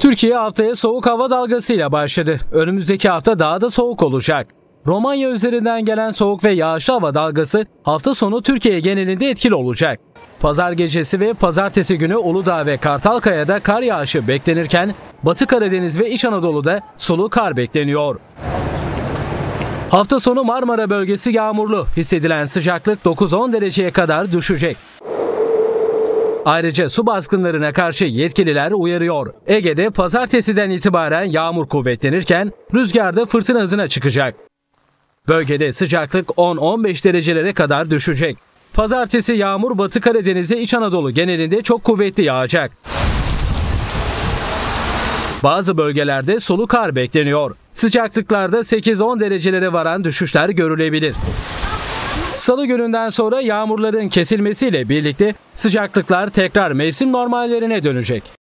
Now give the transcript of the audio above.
Türkiye haftaya soğuk hava dalgasıyla başladı. Önümüzdeki hafta daha da soğuk olacak. Romanya üzerinden gelen soğuk ve yağışlı hava dalgası hafta sonu Türkiye genelinde etkili olacak. Pazar gecesi ve pazartesi günü Uludağ ve Kartalkaya'da kar yağışı beklenirken Batı Karadeniz ve İç Anadolu'da sulu kar bekleniyor. Hafta sonu Marmara bölgesi yağmurlu. Hissedilen sıcaklık 9-10 dereceye kadar düşecek. Ayrıca su baskınlarına karşı yetkililer uyarıyor. Ege'de pazartesiden itibaren yağmur kuvvetlenirken rüzgarda fırtına hızına çıkacak. Bölgede sıcaklık 10-15 derecelere kadar düşecek. Pazartesi yağmur Batı Karadeniz'e İç Anadolu genelinde çok kuvvetli yağacak. Bazı bölgelerde sulu kar bekleniyor. Sıcaklıklarda 8-10 derecelere varan düşüşler görülebilir. Salı gününden sonra yağmurların kesilmesiyle birlikte sıcaklıklar tekrar mevsim normallerine dönecek.